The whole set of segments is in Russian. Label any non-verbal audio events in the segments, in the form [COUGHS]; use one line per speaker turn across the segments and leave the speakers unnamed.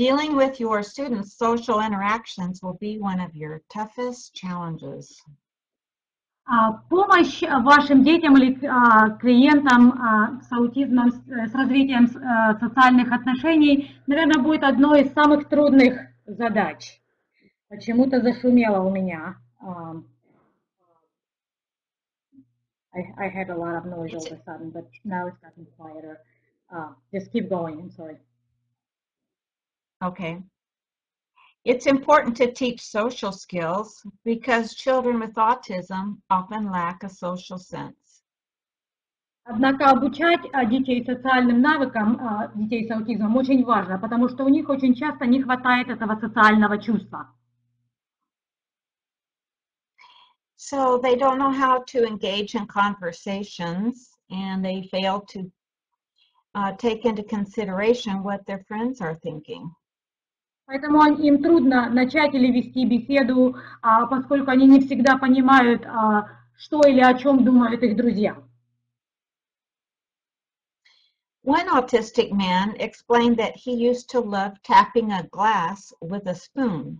Dealing with your students' social interactions will be one of your toughest challenges.
А, Помощь а, вашим детям или а, клиентам а, с аутизмом, с э, с развитием с- э, социальных отношений, наверное, будет одной из самых трудных задач. Почему-то зашумело у меня. Ам, I, I had a lot of noise all of a sudden, but now it's gotten quieter. Uh, just keep going, I'm sorry.
Okay. It's important to teach social skills because children with autism often lack a social sense.
Однако обучать а, детей социальным навыкам, а, детей с аутизмом, очень важно, потому что у них очень часто не хватает этого социального чувства.
So they don't know how to engage in conversations and they fail to uh, take into consideration what their friends are thinking.
Поэтому им трудно начать или вести беседу, а, поскольку они не всегда понимают, а, что или о чем думают их друзья.
One autistic man explained that he used to love tapping a glass with a spoon.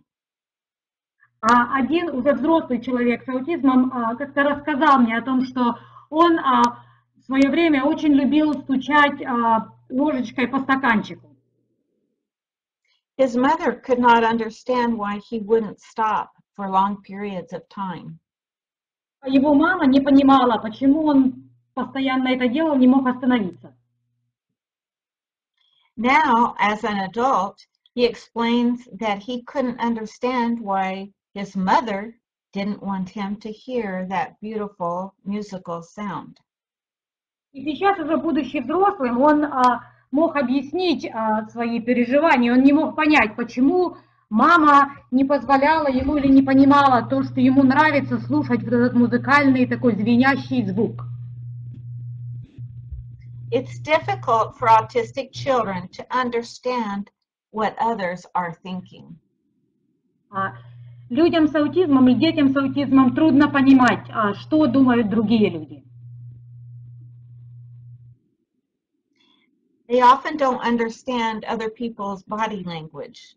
А один уже взрослый человек с аутизмом как-то рассказал мне о том, что он в свое время очень любил стучать ложечкой по стаканчику.
His mother could not understand why he wouldn't stop for long periods of time.
А Его мама не понимала, почему он постоянно это делал, не мог остановиться.
Now, as an adult, he explains that he couldn't understand why his mother didn't want him to hear that beautiful musical sound.
И сейчас уже будучи взрослым, он а, мог объяснить а, свои переживания, он не мог понять, почему мама не позволяла ему или не понимала то, что ему нравится слушать вот этот музыкальный такой звенящий звук.
It's difficult for autistic children to understand what others are thinking.
А, людям с аутизмом и детям с аутизмом трудно понимать, а, что думают другие люди.
They often don't understand other people's body language.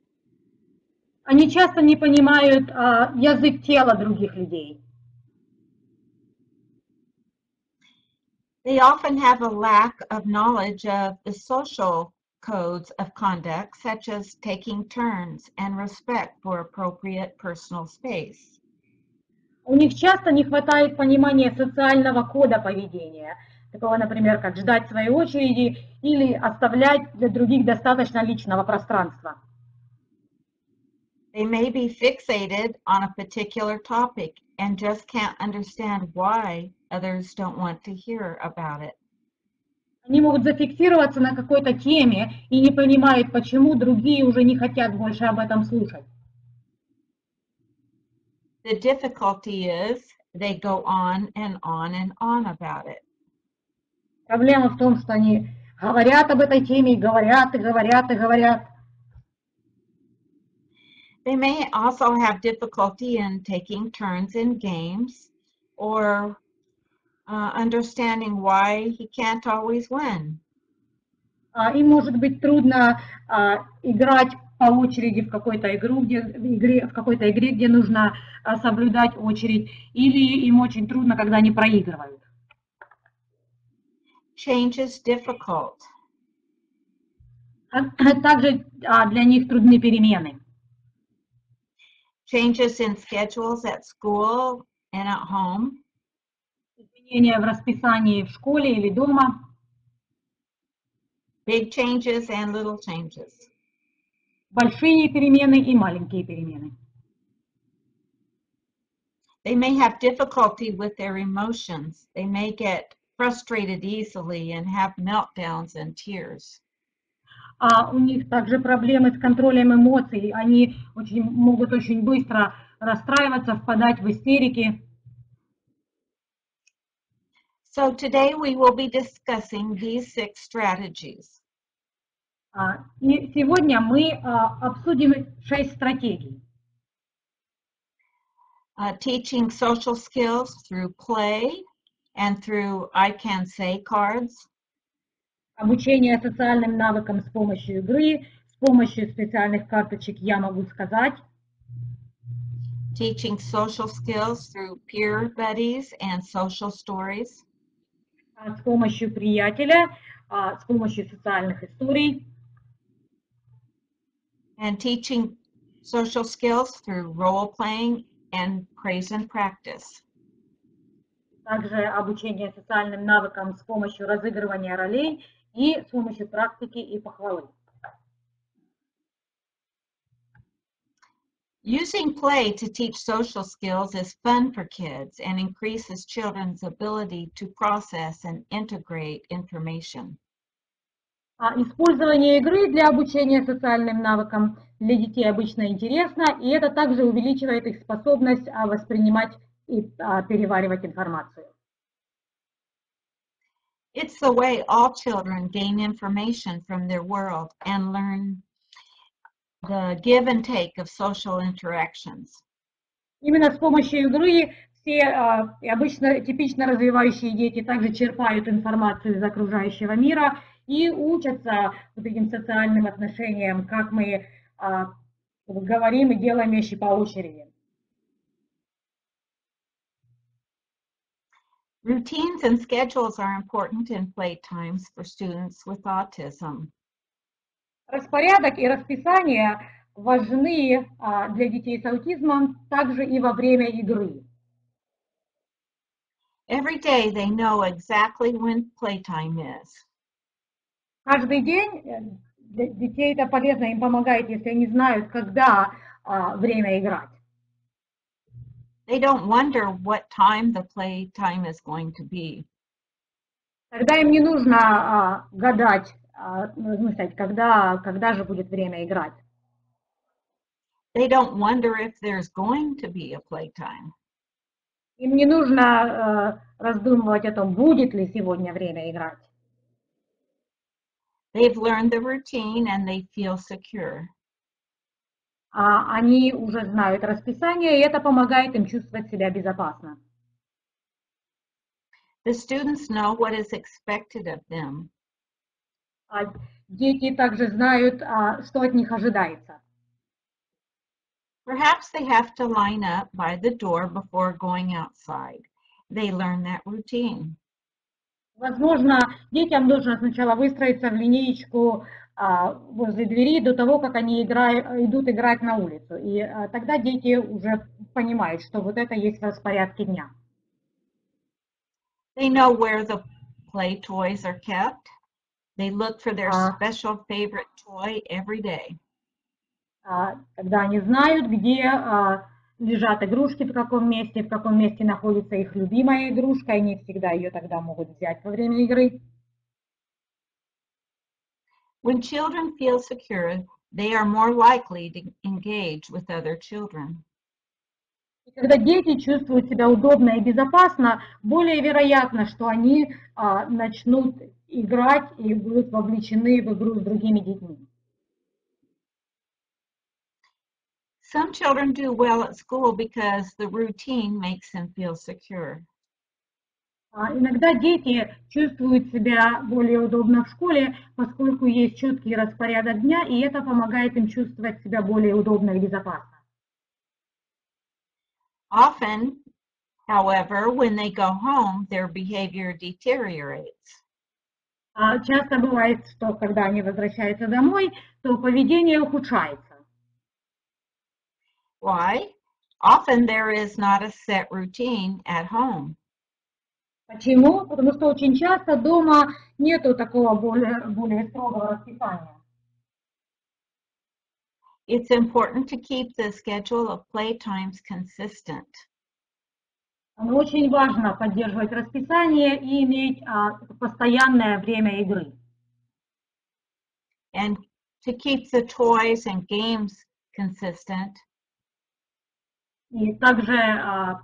Они часто не понимают а, язык тела других людей.
They often have a lack of knowledge of the social codes of conduct, such as taking turns and respect for appropriate personal space.
У них часто не хватает понимания социального кода поведения, такого, например, как ждать своей очереди или оставлять для других достаточно личного пространства.
They may be fixated on a particular topic and just can't understand why others don't want to hear about it.
Они могут зафиксироваться на какой-то теме и не понимают, почему другие уже не хотят больше об этом слушать.
The difficulty is they go on and on and on about it.
Проблема в том, что они говорят об этой теме, и говорят, и говорят, и говорят.
They may also have difficulty in taking turns in games or uh, understanding why he can't always win.
А, Им может быть трудно а, играть по очереди в какой-то игру, где, игре, в какой-то игре, где нужно а, соблюдать очередь, или им очень трудно, когда они проигрывают.
Change is difficult.
А, Также а, для них трудны перемены.
Changes in schedules at school and at home.
Изменения в расписании в школе или дома,
Big changes and little changes.
большие перемены и маленькие перемены.
They may have difficulty with their emotions. They may get frustrated easily and have meltdowns and tears.
А у них также проблемы с контролем эмоций. Они очень, могут очень быстро расстраиваться, впадать в истерики.
So today we will be discussing these six strategies.
А, И сегодня мы а, обсудим шесть стратегий.
Uh, teaching social skills through play and through I can say cards,
Обучение социальным навыкам с помощью игры, с помощью специальных карточек я могу сказать,
teaching social skills through peer buddies and social stories,
а, с помощью приятеля, а, с помощью социальных историй,
and teaching social skills through role playing and praise and practice.
Также обучение социальным навыкам с помощью разыгрывания ролей и с помощью практики и похвалы.
Using play to teach social skills is fun for kids and increases children's ability to process and integrate information.
А использование игры для обучения социальным навыкам для детей обычно интересно, и это также увеличивает их способность а, воспринимать и а, переваривать информацию.
It's the way all children gain information from their world and learn the give and take of social interactions.
Именно с помощью игры все а, и обычно типично развивающие дети также черпают информацию из окружающего мира и учатся вот этим социальным отношениям, как мы а, говорим и делаем вещи по очереди.
Routines and schedules are important in playtimes for students with autism.
Распорядок и расписание важны а, для детей с аутизмом также и во время игры.
Every day they know exactly when playtime is.
Каждый день э, для детей это полезно, им помогает, если они знают, когда а, время играть.
They don't wonder what time the playtime is going to be.
Тогда им не нужно а, гадать, а, ну, сказать, когда, когда же будет время играть.
They don't wonder if there's going to be a playtime.
Им не нужно э, раздумывать о том, будет ли сегодня время играть.
They've learned the routine and they feel secure.
А они уже знают расписание, и это помогает им чувствовать себя безопасно.
The students know what is expected of them.
А дети также знают, а, что от них ожидается.
Perhaps they have to line up by the door before going outside. They learn that routine.
Возможно, детям нужно сначала выстроиться в линеечку возле двери до того, как они играют, идут играть на улицу. И а, тогда дети уже понимают, что вот это есть в распорядке дня.
They know where the play toys are kept. They look for their
Ah.
special favorite toy every day.
А, Когда они знают, где а, лежат игрушки, в каком месте, в каком месте находится их любимая игрушка, они всегда ее тогда могут взять во время игры.
When children feel secure, they are more likely to engage with other children.
И когда дети чувствуют себя удобно и безопасно, более вероятно, что они а, начнут играть и будут вовлечены в игру с другими детьми.
Some children do well at school because the routine makes them feel secure.
А, Иногда дети чувствуют себя более удобно в школе, поскольку есть четкий распорядок дня, и это помогает им чувствовать себя более удобно и безопасно.
Often, however, when they go home, their behavior deteriorates.
А часто бывает, что когда они возвращаются домой, то поведение ухудшается.
Why? Often there is not a set routine at home.
Почему? Потому что очень часто дома нету такого более, более строгого расписания.
It's important to keep the schedule of playtimes consistent.
Но очень важно поддерживать расписание и иметь а, постоянное время игры.
And to keep the toys and games consistent,
И также а,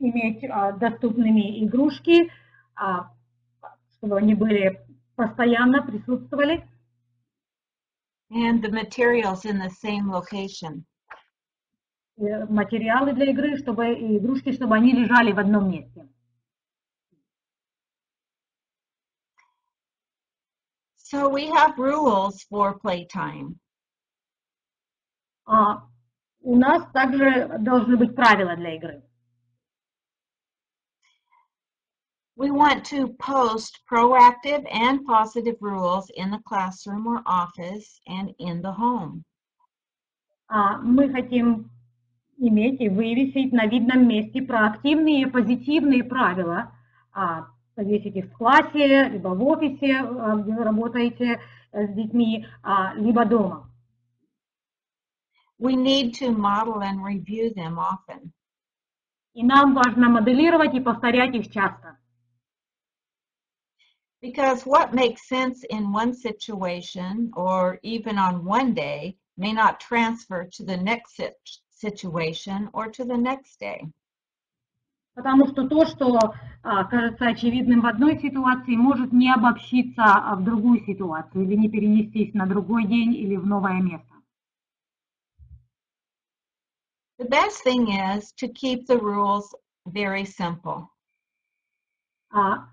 иметь а, доступными игрушки, а, чтобы они были постоянно присутствовали.
and the materials in the same location.
Материалы для игры, чтобы и игрушки, чтобы они лежали в одном месте.
So we have rules for playtime.
А, у нас также должны быть правила для игры.
We want to post proactive and positive rules in the classroom or office and in the home.
А, мы хотим иметь и вывесить на видном месте проактивные, позитивные правила, а, повесить их в классе, либо в офисе, а, где вы работаете э, с детьми, либо дома.
We need to model and review them often.
И нам важно моделировать и повторять их часто.
Because what makes sense in one situation or even on one day may not transfer to the next sit- situation or to the next day.
Потому что то, что а, кажется очевидным в одной ситуации, может не обобщиться а, в другую ситуацию или не перенестись на другой день или в новое место.
The best thing is to keep the rules very simple.
А,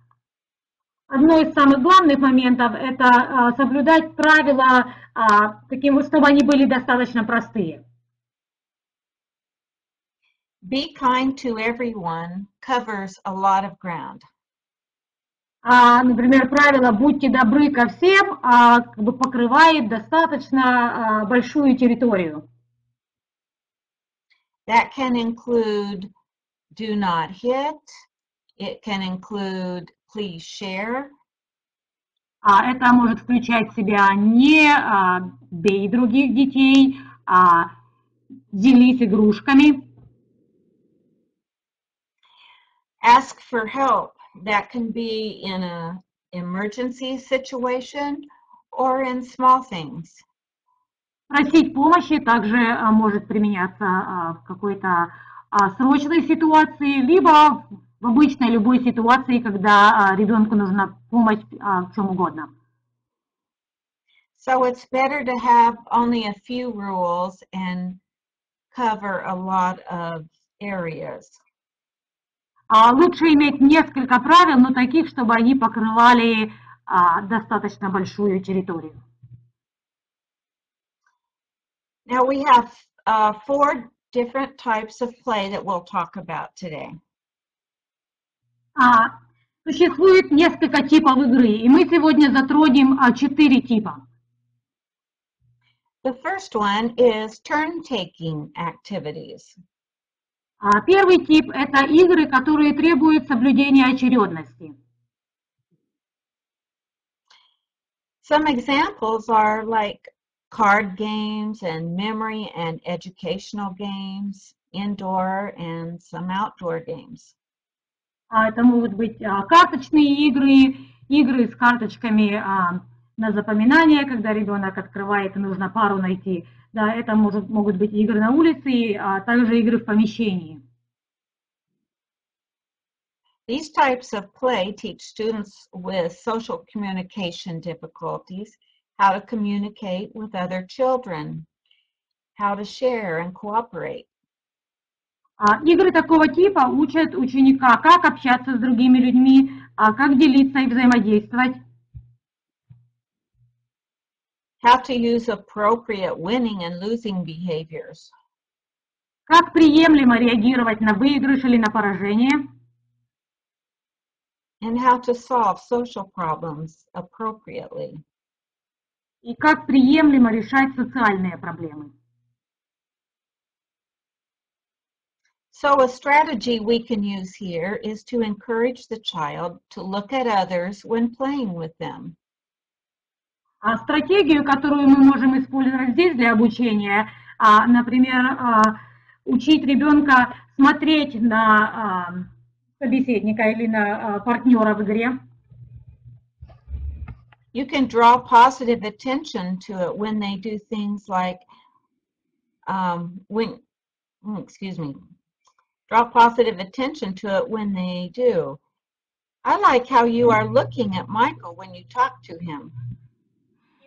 Одно из самых главных моментов– это а, соблюдать правила а, таким, чтобы они были достаточно простые.
Be kind to everyone covers a lot of ground.
А, например, правило «будьте добры ко всем» а, как бы покрывает достаточно а, большую территорию.
That can include do not hit. It can include please share.
А это может включать в себя не а, бей других детей, а делись игрушками.
Ask for help. That can be in a emergency situation or in small things.
Просить помощи также а, может применяться а, в какой-то а, срочной ситуации, либо в обычной любой ситуации, когда а, ребенку нужна помощь а, в чем угодно.
So it's better to have only a few rules and cover a lot of areas.
А лучше иметь несколько правил, но таких, чтобы они покрывали а, достаточно большую территорию.
Now we have uh, four different types of play that we'll talk about today.
А, существует несколько типов игры, и мы сегодня затронем а, четыре типа.
The first one is turn-taking activities.
А, первый тип – это игры, которые требуют соблюдения очередности.
Some examples are like card games and memory and educational games, indoor and some outdoor games.
А, это могут быть а, карточные игры, игры с карточками а, на запоминание, когда ребенок открывает нужно пару найти. Да, это может, могут быть игры на улице, а также игры в помещении.
These types of play teach students with social communication difficulties how to communicate with other children, how to share and cooperate.
А, Игры такого типа учат ученика, как общаться с другими людьми, а, как делиться и взаимодействовать,
how to use appropriate winning and losing behaviors,
как приемлемо реагировать на выигрыш или на поражение,
and how to solve social problems appropriately.
и как приемлемо решать социальные проблемы.
So a strategy we can use here is to encourage the child to look at others when playing with them.
А стратегию, которую мы можем использовать здесь для обучения, а, например, а, учить ребенка смотреть на а, собеседника или на а, партнера в игре.
You can draw positive attention to it when they do things like, um, when, mm, excuse me, draw positive attention to it when they do. I like how you are looking at Michael when you talk to him.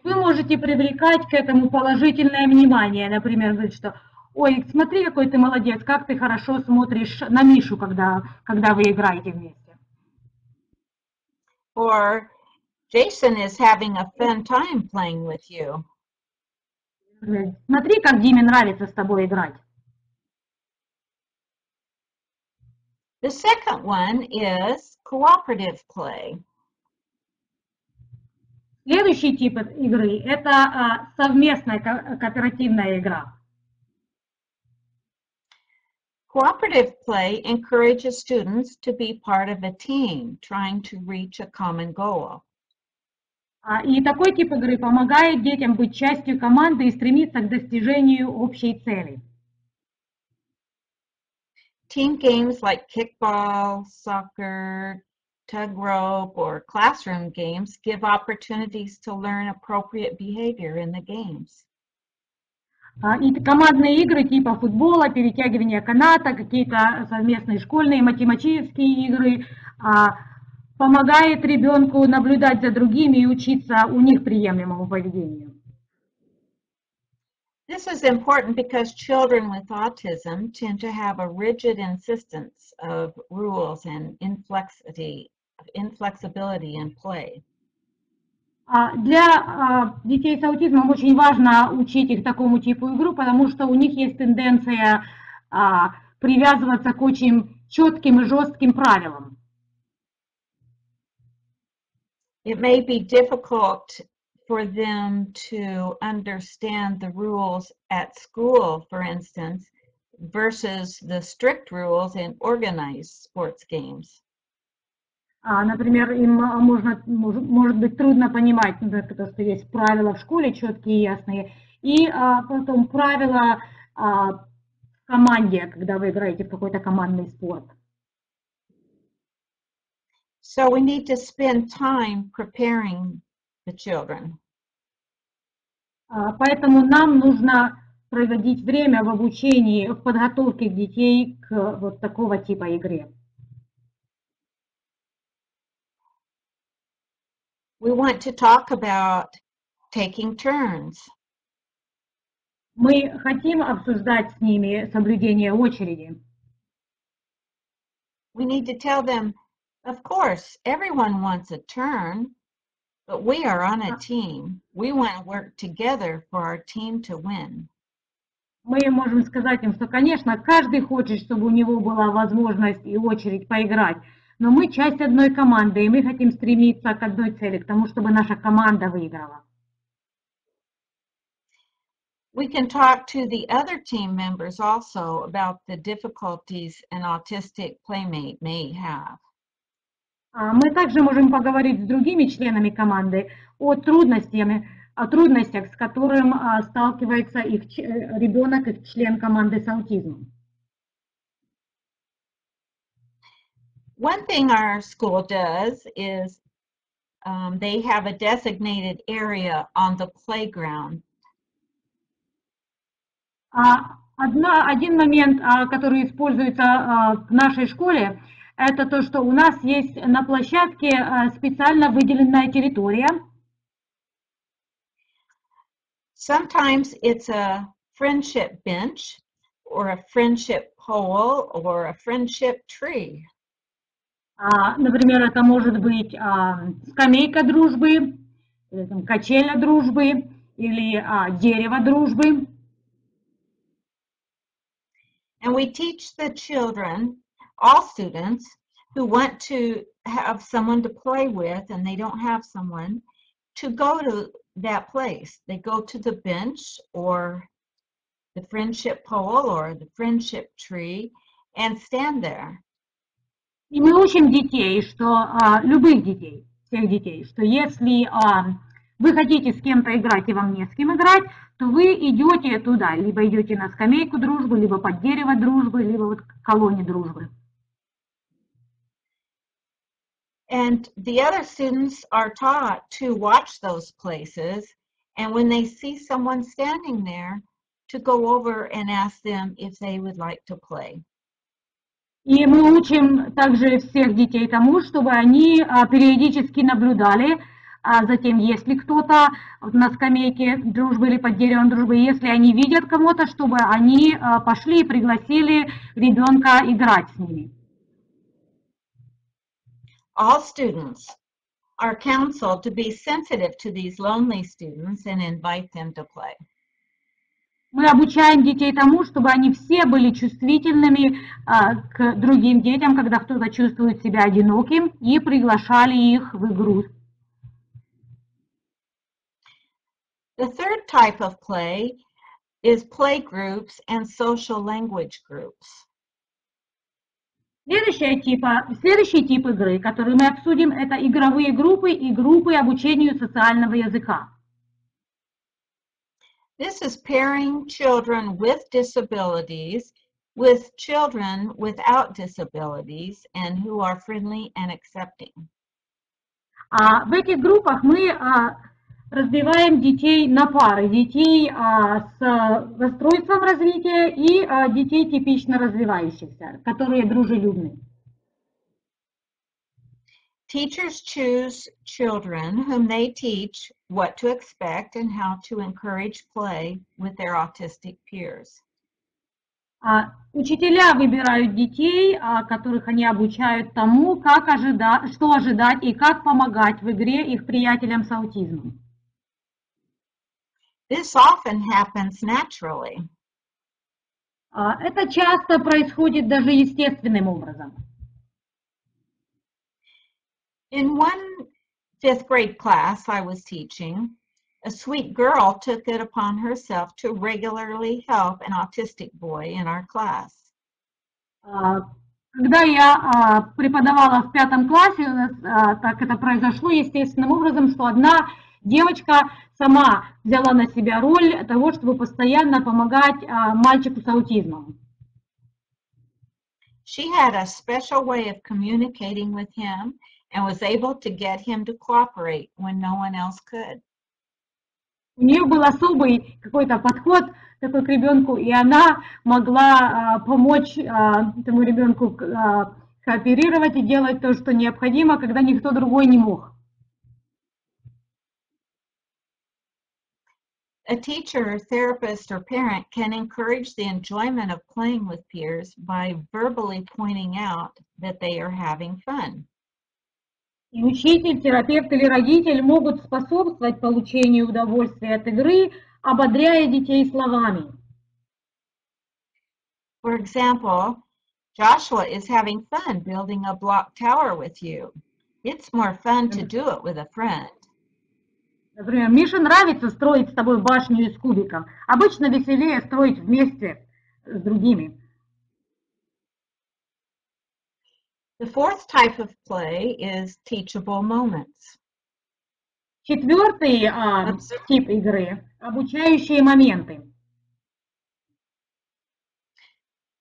Вы можете привлекать к этому положительное внимание. Например, говорить, что «Ой, смотри, какой ты молодец, как ты хорошо смотришь на Мишу, когда, когда вы играете вместе».
Or Jason is having a fun time playing with you.
Смотри, как Диме нравится с тобой играть.
The second one is cooperative play.
Следующий тип игры – это а, совместная ко- кооперативная игра.
Cooperative play encourages students to be part of a team trying to reach a common goal.
А, И такой тип игры помогает детям быть частью команды и стремиться к достижению общей цели.
Team games like kickball, soccer, tug rope, or classroom games give opportunities to learn appropriate behavior in the games.
А, И командные игры типа футбола, перетягивания каната, какие-то совместные школьные математические игры а, помогает ребенку наблюдать за другими и учиться у них приемлемому поведению.
This is important because children with autism tend to have a rigid insistence of rules and inflexity, inflexibility in play.
А, Для а, детей с аутизмом очень важно учить их такому типу игру, потому что у них есть тенденция а, привязываться к очень четким и жестким правилам.
It may be difficult for them to understand the rules at school, for instance, versus the strict rules in organized sports games.
А, Например, им а, можно, мож- может быть трудно понимать, например, потому что есть правила в школе четкие и ясные, и а, потом правила а, в команде, когда вы играете в какой-то командный спорт.
So we need to spend time preparing the children.
А, Поэтому нам нужно проводить время в обучении, в подготовке детей к вот такого типа игре.
We want to talk about taking turns.
Мы хотим обсуждать с ними соблюдение очереди.
We need to tell them, of course, everyone wants a turn, but we are on a team. We want to work together for our team to win.
Мы можем сказать им, что, конечно, каждый хочет, чтобы у него была возможность и очередь поиграть, но мы часть одной команды, и мы хотим стремиться к одной цели, к тому, чтобы наша команда выиграла.
We can talk to the other team members also about the difficulties an autistic playmate may have.
А Мы также можем поговорить с другими членами команды о трудностях, о трудностях, с которым а, сталкивается их э, ребенок, их член команды с аутизмом.
One thing our school does is um, they have a designated area on the playground
А одна, один момент, который используется в нашей школе, это то, что у нас есть на площадке а, специально выделенная территория.
Sometimes it's a friendship bench or a friendship pole or a friendship tree.
А, Например, это может быть а, скамейка дружбы, или там качеля дружбы, или а, дерево дружбы.
And we teach the children, all students who want to have someone to play with and they don't have someone, to go to that place. They go to the bench or the friendship pole or the friendship tree and stand there.
И мы учим детей, что а, любых детей, всех детей, что если а, вы хотите с кем-то играть и вам не с кем играть, то вы идете туда, либо идете на скамейку дружбы, либо под дерево дружбы, либо вот к колонне дружбы.
And the other students are taught to watch those places. And when they see someone standing there, to go over and ask them if they would like to play.
И мы учим также всех детей тому, чтобы они а, периодически наблюдали а, за тем, есть ли кто-то на скамейке дружбы или под деревом дружбы, если они видят кого-то, чтобы они а, пошли и пригласили ребенка играть с ними.
All students are counseled to be sensitive to these lonely students and invite them to play.
Мы обучаем детей тому, чтобы они все были чувствительными а, к другим детям, когда кто-то чувствует себя одиноким, и приглашали их в игру.
The third type of play is play groups and social language groups.
Следующий тип, следующий тип игры, который мы обсудим, это игровые группы и группы обучению социального языка.
This is pairing children with disabilities with children without disabilities and who are friendly and accepting.
А в этих группах мы а, разбиваем детей на пары, детей а, с расстройством развития и а, детей типично развивающихся, которые дружелюбны.
Teachers choose children whom they teach what to expect and how to encourage play with their autistic peers.
А, Учителя выбирают детей, а, которых они обучают тому, как ожидать, что ожидать и как помогать в игре их приятелям с аутизмом.
This often happens naturally.
А, Это часто происходит даже естественным образом.
In one fifth grade class I was teaching, a sweet girl took it upon herself to regularly help an autistic boy in our class.
А, Когда я а, преподавала в пятом классе, у нас а, так это произошло естественным образом, что одна девочка сама взяла на себя роль того, чтобы постоянно помогать а, мальчику с аутизмом.
She had a special way of communicating with him and was able to get him to cooperate when no one else could.
У нее был особый какой-то подход такой к ребенку, и она могла а, помочь а, этому ребенку а, кооперировать и делать то, что необходимо, когда никто другой не мог.
A teacher, therapist, or parent can encourage the enjoyment of playing with peers by verbally pointing out that they are having fun.
И учитель, терапевт или родитель могут способствовать получению удовольствия от игры, ободряя детей словами.
For example, Joshua is having fun building a block tower with you. It's more fun to do it with a friend.
Например, Мише нравится строить с тобой башню из кубиков. Обычно веселее строить вместе с другими.
The fourth type of play is teachable moments.
Четвертый а, тип игры – обучающие моменты.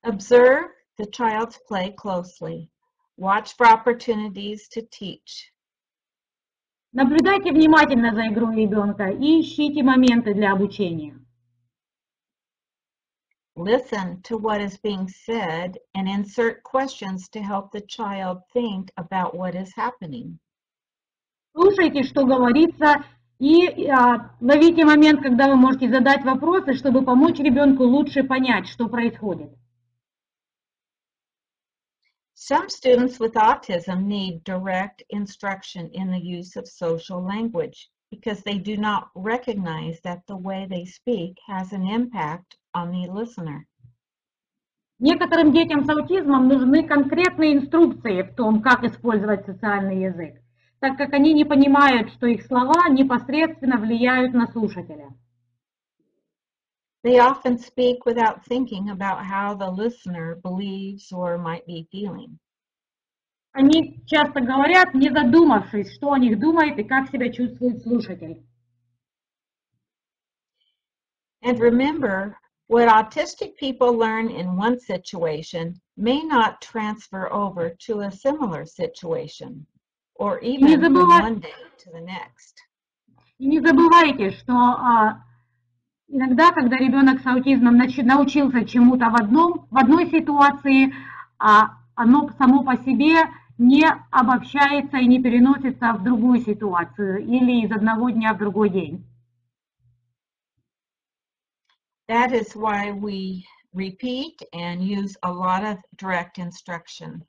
Observe the child's play closely. Watch for opportunities to teach.
Наблюдайте внимательно за игрой ребенка и ищите моменты для обучения.
Listen to what is being said and insert questions to help the child think about what is happening.
Слушайте, что говорится, и а, ловите момент, когда вы можете задать вопросы, чтобы помочь ребенку лучше понять, что происходит.
Some students with autism need direct instruction in the use of social language because they do not recognize that the way they speak has an impact on the listener.
Некоторым детям с аутизмом нужны конкретные инструкции в том, как использовать социальный язык, так как они не понимают, что их слова непосредственно влияют на слушателя.
They often speak without thinking about how the listener believes or might be feeling.
Они часто говорят, не задумавшись, что о них думает и как себя чувствует слушатель.
And remember, what autistic people learn in one situation may not transfer over to a similar situation or even from
забывай-
one day to the next.
И не забывайте, что а, иногда, когда ребенок с аутизмом научился чему-то в, одном, в одной ситуации, а оно само по себе не обобщается и не переносится в другую ситуацию или из одного дня в другой день.
That is why we repeat and use a lot of direct instruction.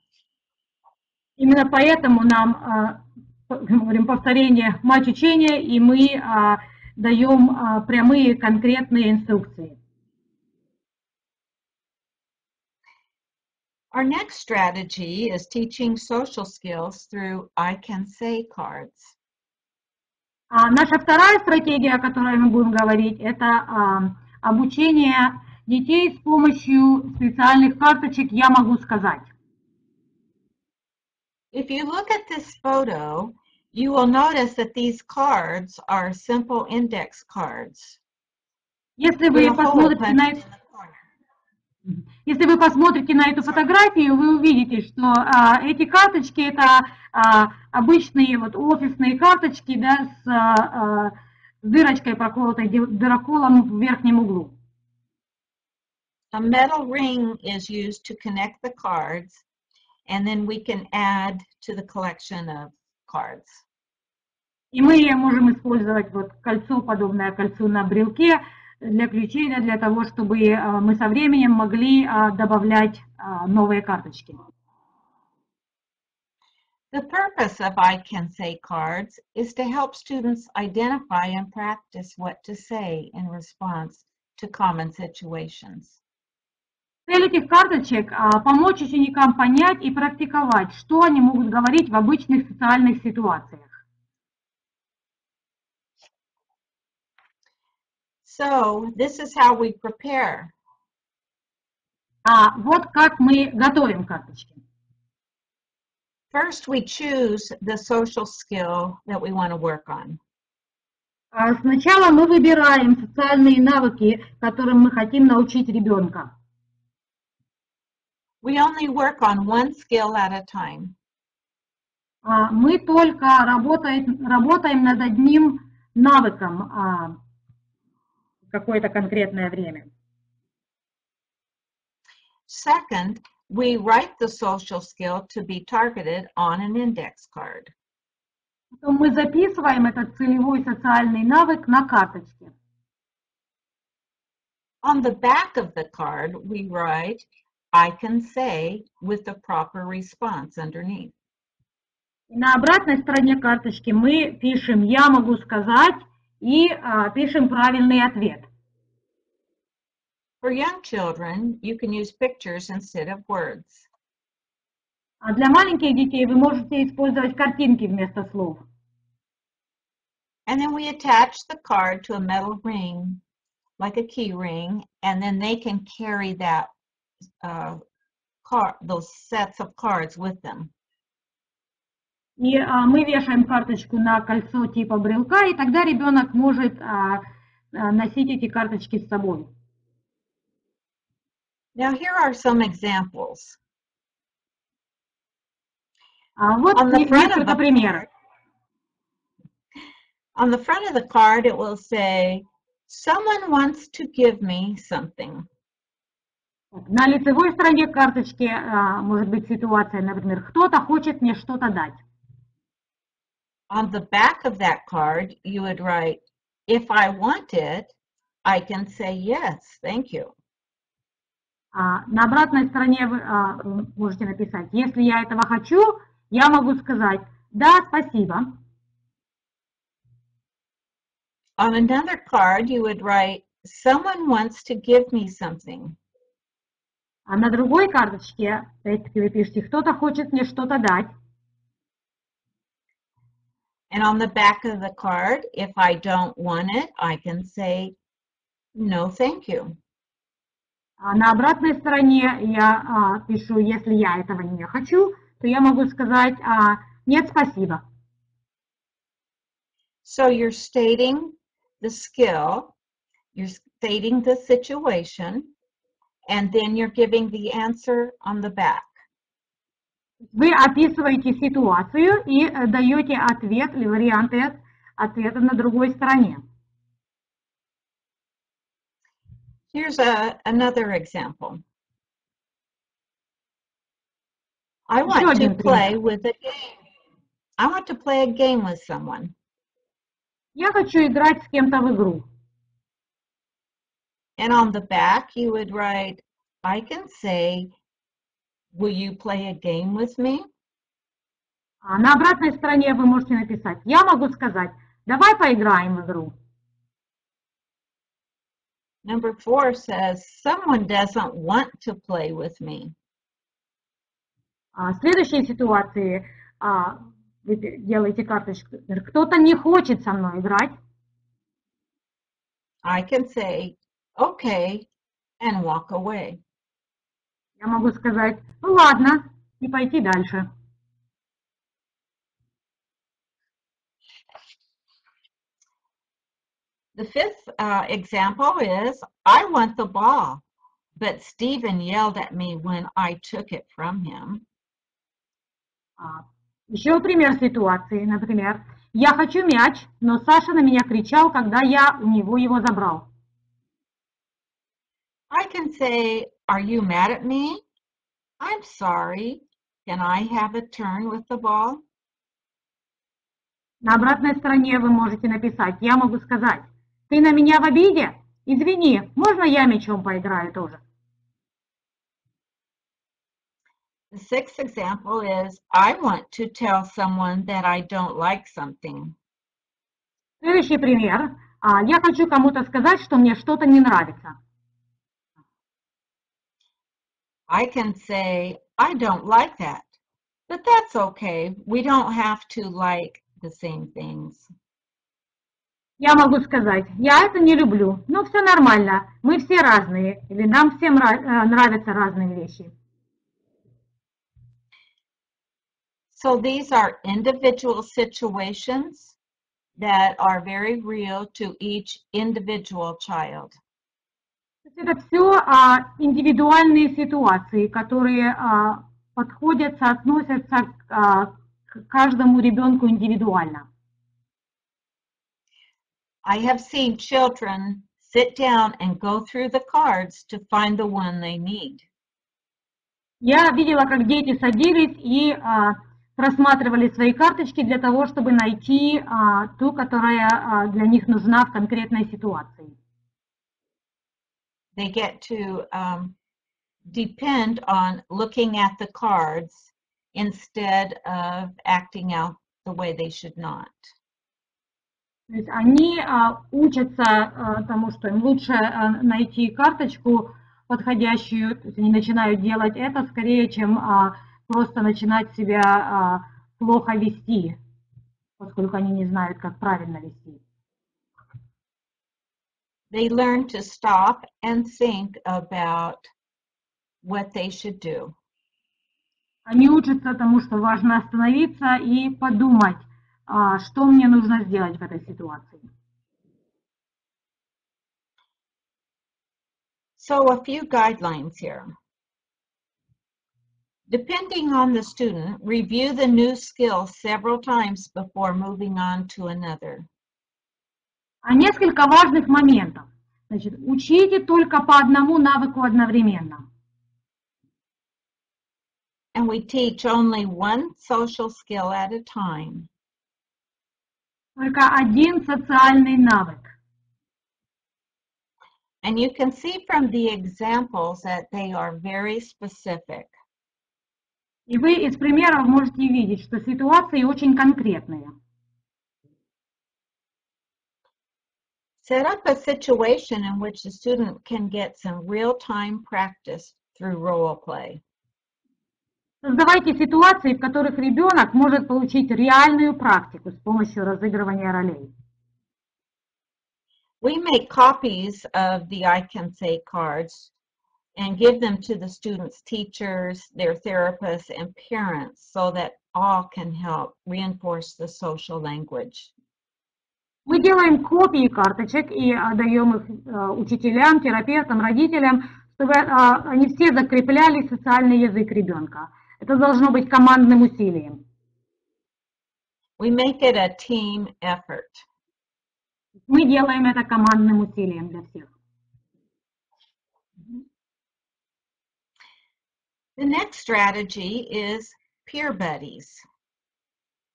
Именно поэтому нам, а, п- говорим, повторение мать учения, и мы а, даем а, прямые конкретные инструкции.
Our next strategy is teaching social skills through I Can Say cards.
А наша вторая стратегия, о которой мы будем говорить, это а, обучение детей с помощью специальных карточек «Я могу сказать».
If you look at this photo, you will notice that these cards are simple index cards.
Если
with
вы
a hole
посмотрите
punched
на
in
это,
the corner.
если вы посмотрите на эту фотографию, вы увидите, что а, эти карточки это а, обычные вот офисные карточки, да, с а, а, с дырочкой проколотой ди- дыроколом в верхнем углу.
A metal ring is used to connect the cards, and then we can add to the collection of cards.
И мы можем использовать вот кольцо, подобное кольцу на брелке, для ключей, да, для того, чтобы а, мы со временем могли а, добавлять а, новые карточки.
The purpose of I Can Say cards is to help students identify and practice what to say in response to common situations.
Цель этих карточек а, помочь ученикам понять и практиковать, что они могут говорить в обычных социальных ситуациях.
So this is how we prepare.
А вот как мы готовим карточки.
First, we choose the social skill that we want to work on.
А Сначала мы выбираем социальные навыки, которым мы хотим научить ребенка.
We only work on one skill at a time.
А Мы только работаем, работаем над одним навыком а, в какое-то конкретное время.
Second, we write the social skill to be targeted on an index card.
Потом мы записываем этот целевой социальный навык на карточке.
On the back of the card, we write, I can say with the proper response underneath.
И на обратной стороне карточки мы пишем «Я могу сказать» и а, пишем правильный ответ.
For young children, you can use pictures instead of words.
А для маленьких детей вы можете использовать картинки вместо слов.
And then we attach the card to a metal ring, like a key ring, and then they can carry that uh, card, those sets of cards with them.
И а, мы вешаем карточку на кольцо типа брелка, и тогда ребенок может а, а, носить эти карточки с собой.
Now, here are some examples.
А вот
On the
не-
front of
несколько
the
примеров.
On the front of the card, it will say, Someone wants to give me something.
На лицевой стороне карточки а, может быть ситуация, например, кто-то хочет мне что-то дать.
On the back of that card, you would write, If I want it, I can say yes, thank you.
А на обратной стороне вы а, вы можете написать, если я этого хочу, я могу сказать, да, спасибо.
On another card, you would write, Someone wants to give me something.
А на другой карточке, опять-таки вы пишете, кто-то хочет мне что-то дать.
And on the back of the card, if I don't want it, I can say, No, thank you.
А на обратной стороне я а, пишу, если я этого не хочу, то я могу сказать, а, нет, спасибо.
So you're stating the skill, you're stating the situation, and then you're giving the answer on the back.
Вы описываете ситуацию и э, даете ответ или варианты от- ответа на другой стороне.
Here's a, another example. I want to
один
play
пример.
with a game. I want to play a game with someone.
Я хочу играть с кем-то в игру.
And on the back, you would write, I can say, Will you play a game with me?
А на обратной стороне вы можете написать, я могу сказать, давай поиграем в игру.
Number four says, Someone doesn't want to play with me.
А, В следующей ситуации а, вы делаете карточку. Кто-то не хочет со мной играть.
I can say, okay, and walk away.
Я могу сказать, ну ладно, и пойти дальше.
The fifth uh, example is I want the ball, but Stephen yelled at me when I took it from him.
А, Еще пример ситуации, например, я хочу мяч, но Саша на меня кричал, когда я у него его забрал.
I can say, Are you mad at me? I'm sorry. Can I have a turn with the ball?
На обратной стороне вы можете написать, я могу сказать, ты на меня в обиде? Извини, можно я мячом поиграю тоже?
The sixth example is I want to tell someone that I don't like something.
Следующий пример. А, Я хочу кому-то сказать, что мне что-то не нравится.
I can say, I don't like that. But that's okay. We don't have to like the same things.
Я могу сказать, я это не люблю, но все нормально, мы все разные, или нам всем ра- э, нравятся разные вещи.
So these are individual situations that are very real to each individual child.
Это все индивидуальные ситуации, которые а, подходят, соотносятся к, а, к каждому ребенку индивидуально.
I have seen children sit down and go through the cards to find the one they need.
Я видела, как дети садились и а, просматривали свои карточки для того, чтобы найти а, ту, которая а, для них нужна в конкретной ситуации.
They get to um, depend on looking at the cards instead of acting out the way they should not.
То есть они а, учатся а, тому, что им лучше а, найти карточку подходящую, то есть они начинают делать это скорее, чем а, просто начинать себя а, плохо вести, поскольку они не знают, как правильно вести.
They learn to stop and think about what they should do.
Они учатся тому, что важно остановиться и подумать, а, что мне нужно сделать в этой ситуации.
So a few guidelines here. Depending on the student, review the new skill several times before moving on to another.
А несколько важных моментов. Значит, учите только по одному навыку одновременно.
And we teach only one social skill at a time.
Только один социальный навык.
And you can see from the examples that they are very specific.
И вы из примеров можете видеть, что ситуации очень конкретные.
Set up a situation in which the student can get some real-time practice through role play.
Создавайте ситуации, в которых ребенок может получить реальную практику с помощью разыгрывания ролей.
We make copies of the I Can Say cards and give them to the students' teachers, their therapists, and parents so that all can help reinforce the social language.
Мы делаем копии карточек и отдаем их э, учителям, терапевтам, родителям, чтобы э, они все закрепляли социальный язык ребенка. Это должно быть командным усилием.
We make it a team effort.
Мы делаем это командным усилием для всех.
The next strategy is peer buddies.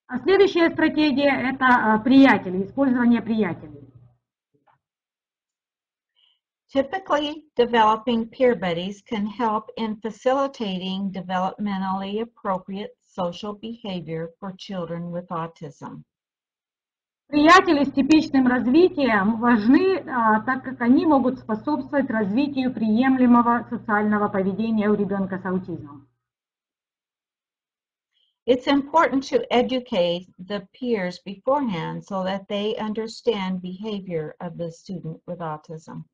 А следующая стратегия – это э, приятели, использование приятелей.
Typically, developing peer buddies can help in facilitating developmentally appropriate social behavior for children with autism.
Приятели с типичным развитием важны, а, так как они могут способствовать развитию приемлемого социального поведения у ребенка с аутизмом.
It's important to educate the peers beforehand so that they understand behavior of the student with autism.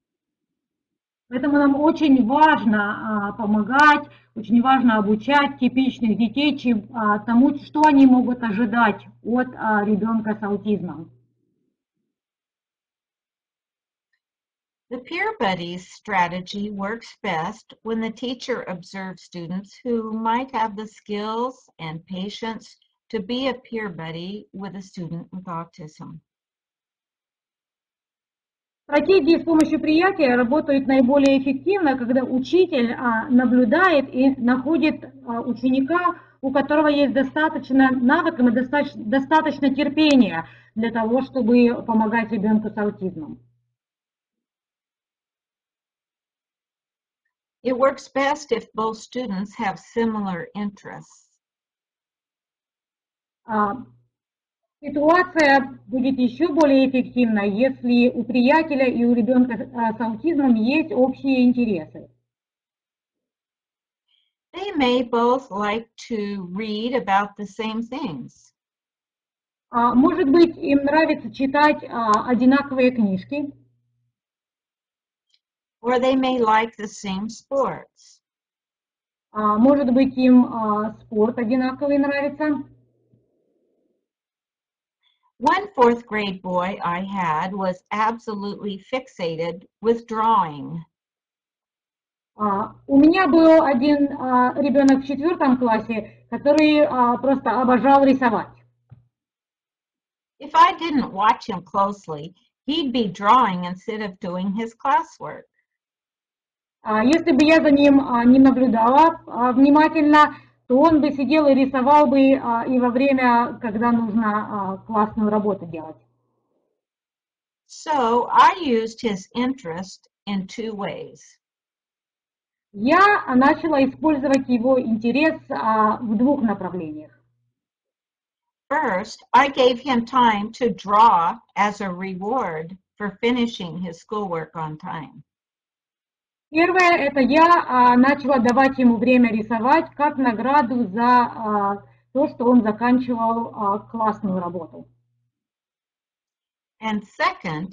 Поэтому нам очень важно а, помогать, очень важно обучать типичных детей чем, а, тому, что они могут ожидать от а, ребенка с аутизмом.
The peer buddies strategy works best when the teacher observes students who might have the skills and patience to be a peer buddy with a student with autism.
Стратегии с помощью приятия работают наиболее эффективно, когда учитель а, наблюдает и находит а, ученика, у которого есть достаточно навыков и достаточно, терпения для того, чтобы помогать ребенку с аутизмом.
It works best if both students have similar interests.
А, Ситуация будет еще более эффективна, если у приятеля и у ребенка с аутизмом есть общие интересы.
They may both like to read about the same things.
А, Может быть, им нравится читать а, одинаковые книжки,
or they may like the same sports.
а, может быть, им а, спорт одинаковый нравится.
One fourth grade boy I had was absolutely fixated with drawing.
А, У меня был один а, ребенок в четвертом классе, который а, просто обожал рисовать.
If I didn't watch him closely, he'd be drawing instead of doing his classwork.
А Если бы я за ним а, не наблюдала а, внимательно, то он бы сидел и рисовал бы и во время, когда нужно классную работу делать.
So I used his interest in two ways.
Я начала использовать его интерес в двух направлениях.
First, I gave him time to draw as a reward for finishing his schoolwork on time.
Первое, это я а, начала давать ему время рисовать как награду за а, то, что он заканчивал а, классную работу.
And second,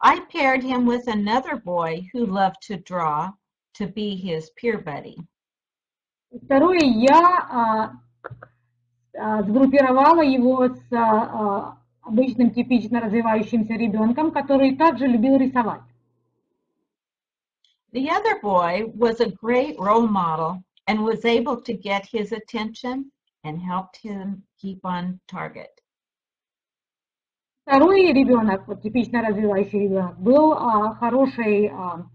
I paired him with another boy who loved to draw to be his peer buddy.
Второе, я а, а, сгруппировала его с а, а, обычным типично развивающимся ребенком, который также любил рисовать.
The other boy was a great role model and was able to get his attention and helped him keep on target.
Второй ребенок, вот типично развивающий ребенок, был а, хорошей а,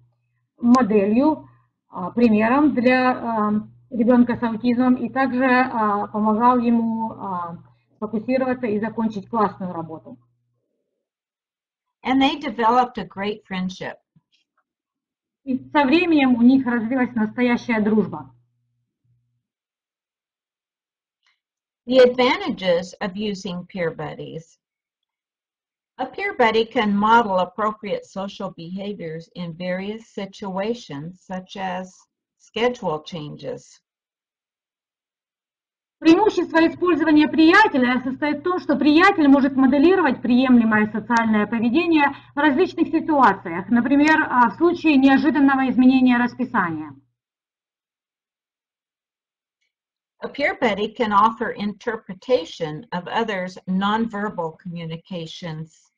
моделью, а, примером для а, ребенка с аутизмом и также а, помогал ему а, сфокусироваться и закончить классную работу.
And they developed a great friendship.
И со временем у них развилась настоящая дружба.
The advantages of using peer buddies. A peer buddy can model appropriate social behaviors in various situations, such as schedule changes.
Преимущество использования приятеля состоит в том, что приятель может моделировать приемлемое социальное поведение в различных ситуациях, например, а, в случае неожиданного изменения расписания.
A peer buddy can offer interpretation of others' nonverbal communications,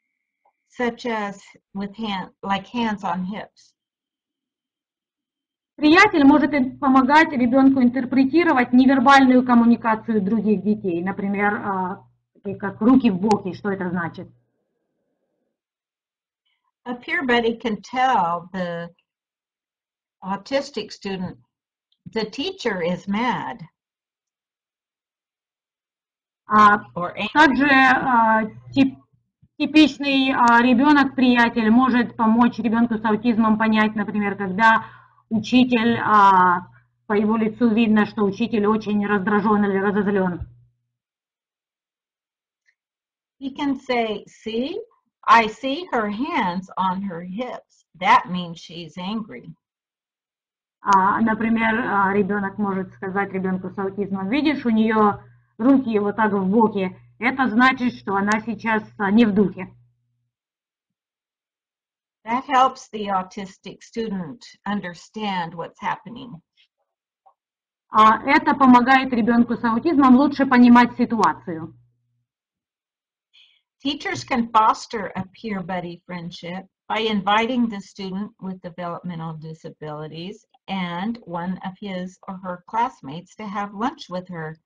such as with hand, like hands on hips.
Приятель может помогать ребенку интерпретировать невербальную коммуникацию других детей, например, а, как руки в боки, что это значит.
A peer buddy can tell the autistic student, the teacher is mad
А. Также а, тип- типичный а, ребенок-приятель может помочь ребенку с аутизмом понять, например, когда учитель, а, по его лицу видно, что учитель очень раздражен или разозлен.
He can say, see, I see her hands on her hips. That means she's angry.
А, Например, а, ребенок может сказать ребенку с аутизмом, видишь, у нее руки вот так в боки, это значит, что она сейчас а, не в духе.
That helps the autistic student understand what's happening.
А это помогает ребенку с аутизмом лучше понимать ситуацию.
Teachers can foster a peer buddy friendship by inviting the student with developmental disabilities and one of his or her classmates to have lunch with her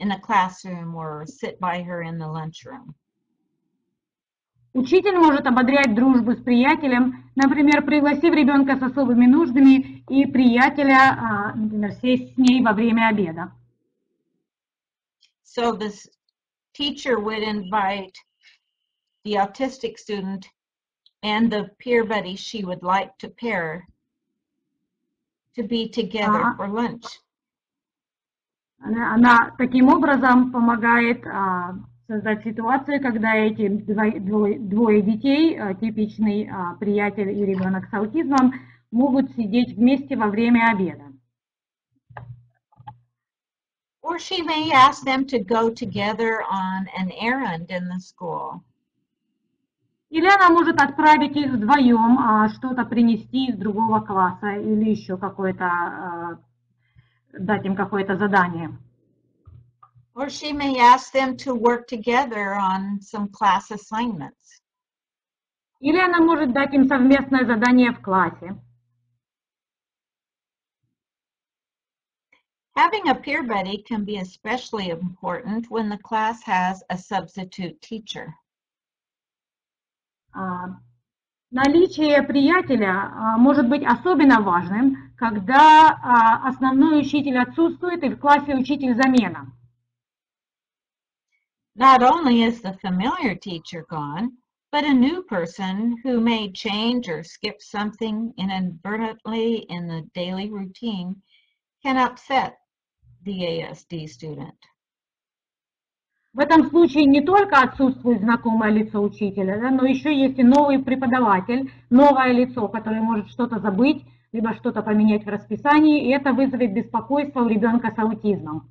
in the classroom or sit by her in the lunchroom.
Учитель может ободрять дружбу с приятелем, например, пригласив ребенка с особыми нуждами и приятеля, а, например, сесть с ней во время обеда.
So this teacher would invite the autistic student and the peer buddy she would like to pair to be together for lunch.
Она, она таким образом помогает а, создать ситуацию, когда эти двое, детей, а, типичный а, приятель и ребенок с аутизмом, могут сидеть вместе во время обеда.
Or she may ask them to go together on an errand in the school.
Или она может отправить их вдвоем а, что-то принести из другого класса или еще какое-то, а, дать им какое-то задание.
Or she may ask them to work together on some class assignments.
Или она может дать им совместное задание в классе.
Having a peer buddy can be especially important when the class has a substitute teacher.
А, Наличие приятеля а, может быть особенно важным, когда а, основной учитель отсутствует и в классе учитель замена.
Not only is the familiar teacher gone, but a new person who may change or skip something inadvertently in the daily routine can upset the ASD student.
В этом случае не только отсутствует знакомое лицо учителя, да, но еще есть и новый преподаватель, новое лицо, которое может что-то забыть, либо что-то поменять в расписании, и это вызовет беспокойство у ребенка с аутизмом.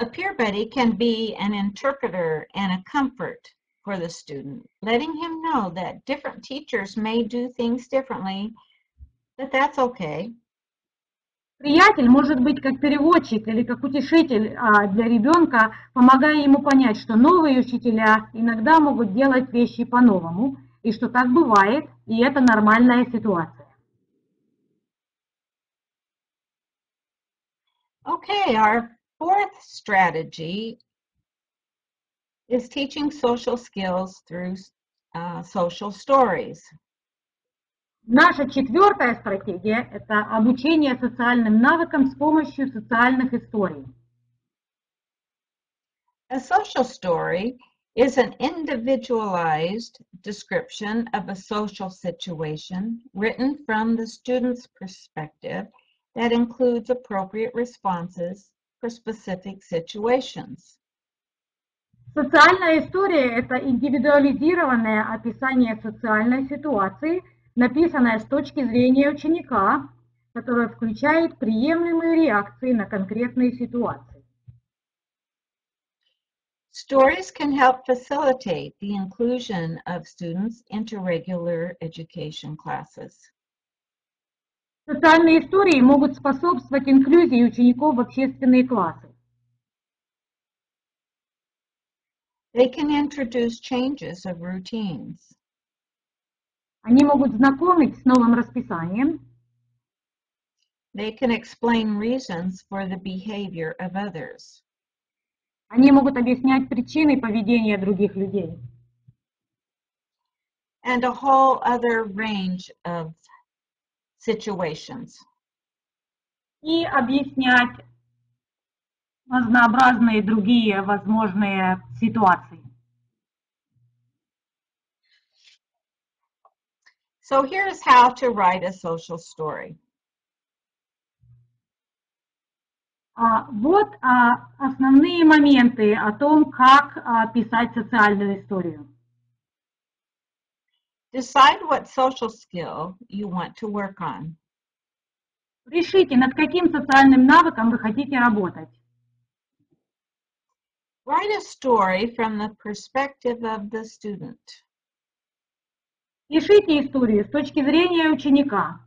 A peer buddy can be an interpreter and a comfort for the student, letting him know that different teachers may do things differently, but that's okay.
Приятель может быть как переводчик или как утешитель а, для ребенка, помогая ему понять, что новые учителя иногда могут делать вещи по-новому, и что так бывает, и это нормальная ситуация.
Okay, our fourth strategy is teaching social skills through uh, social stories.
Наша четвертая стратегия – это обучение социальным навыкам с помощью социальных историй.
A social story is an individualized description of a social situation written from the student's perspective that includes appropriate responses for specific situations.
Социальная история – это индивидуализированное описание социальной ситуации, написанное с точки зрения ученика, которое включает приемлемые реакции на конкретные ситуации.
Stories can help facilitate the inclusion of students into regular education classes.
Социальные истории могут способствовать инклюзии учеников в общественные классы.
They can introduce changes of routines.
Они могут знакомить с новым расписанием,
They can explain reasons for the behavior of others.
они могут объяснять причины поведения других людей.
and a whole other range of situations.
И объяснять разнообразные другие возможные ситуации.
So here's how to write a social story.
А, Вот а, основные моменты о том, как а, писать социальную историю.
Decide what social skill you want to work on.
Решите, над каким социальным навыком вы хотите работать.
Write a story from the perspective of the student.
Пишите историю с точки зрения ученика.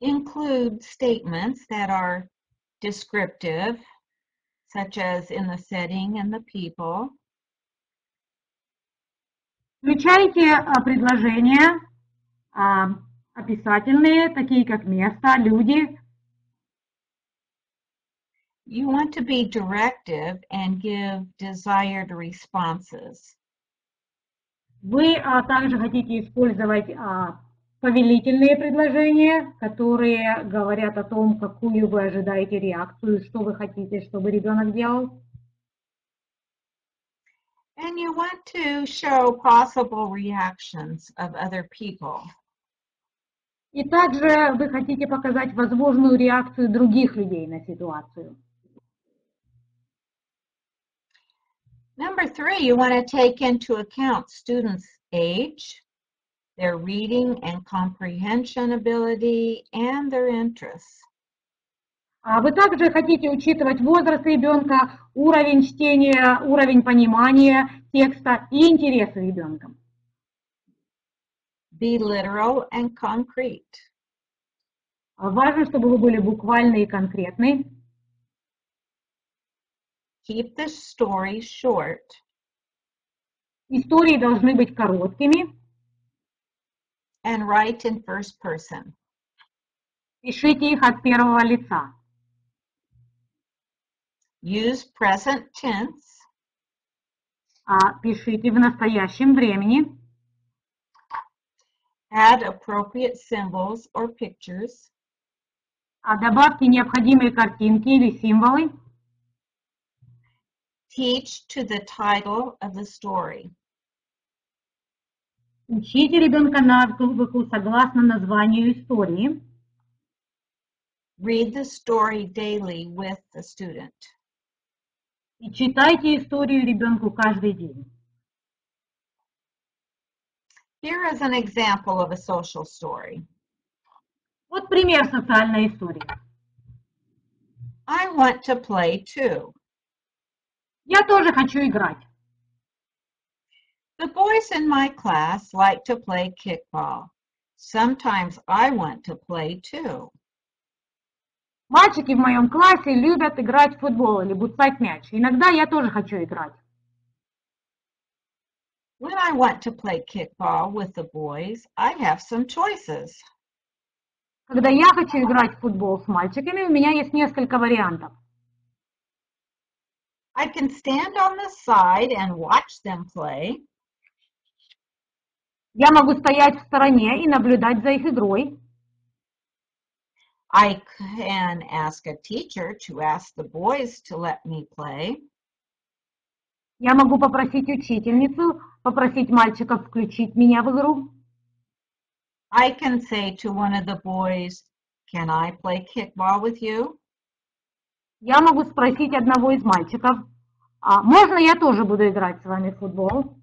Include statements that are descriptive, such as in the setting and the people.
Включайте а, предложения а, описательные, такие как место, люди.
You want to be directive and give desired responses.
Вы а, также хотите использовать а, повелительные предложения, которые говорят о том, какую вы ожидаете реакцию, что вы хотите, чтобы ребенок делал.
And you want to show possible reactions of other people.
И также вы хотите показать возможную реакцию других людей на ситуацию.
Number three, you want to take into account students' age, their reading and comprehension ability, and their interests.
А вы также хотите учитывать возраст ребенка, уровень чтения, уровень понимания текста и интересы ребенка.
Be literal and concrete.
А Важно, чтобы вы были буквальны и конкретны.
Keep the story short.
Истории должны быть короткими.
and write in first person.
Пишите их от первого лица.
Use present tense.
А пишите в настоящем времени.
Add appropriate symbols or pictures.
А добавьте необходимые картинки или символы.
Teach to the title of the story.
Учите ребенка навыку согласно названию истории.
Read the story daily with the student.
И читайте историю ребенку каждый день.
Here is an example of a social story.
Вот пример социальной истории.
I want to play too.
Я тоже хочу играть.
The boys in my class like to play kickball. Sometimes I want to play too.
Мальчики в моем классе любят играть в футбол или буцать мяч. Иногда я тоже хочу играть.
When I want to play kickball with the boys, I have some choices.
Когда я хочу играть в футбол с мальчиками, у меня есть несколько вариантов.
I can stand on the side and watch them play.
Я могу стоять в стороне и наблюдать за их игрой.
I can ask a teacher to ask the boys to let me play.
Я могу попросить учительницу, попросить мальчиков включить меня в игру.
I can say to one of the boys, Can I play kickball with you?
Я могу спросить одного из мальчиков, а можно я тоже буду играть с вами в футбол?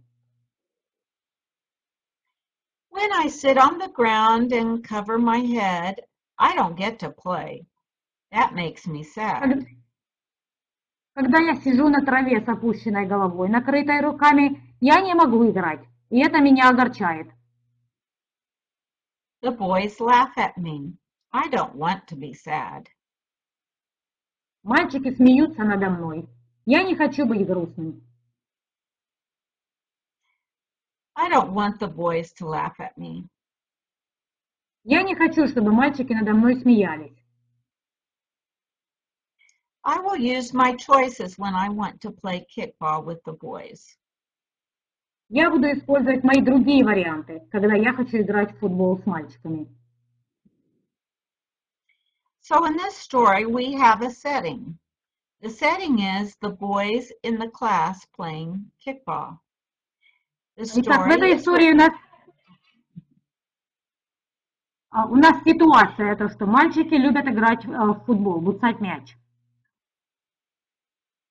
When I sit on the ground and cover my head, I don't get to play. That makes me sad.
Когда- я сижу на траве с опущенной головой, накрытой руками, я не могу играть, и это меня огорчает.
The boys laugh at me. I don't want to be sad.
Мальчики смеются надо мной. Я не хочу быть грустным.
I don't want the boys to laugh at me.
Я не хочу, чтобы мальчики надо мной смеялись.
I will use my choices when I want to play kickball with the boys.
Я буду использовать мои другие варианты, когда я хочу играть в футбол с мальчиками.
So in this story, we have a setting. The setting is the boys in the class playing kickball. The
Итак, в
story
этой
is
истории у нас, а, у нас ситуация, то, что мальчики любят играть а, в футбол, буцать мяч.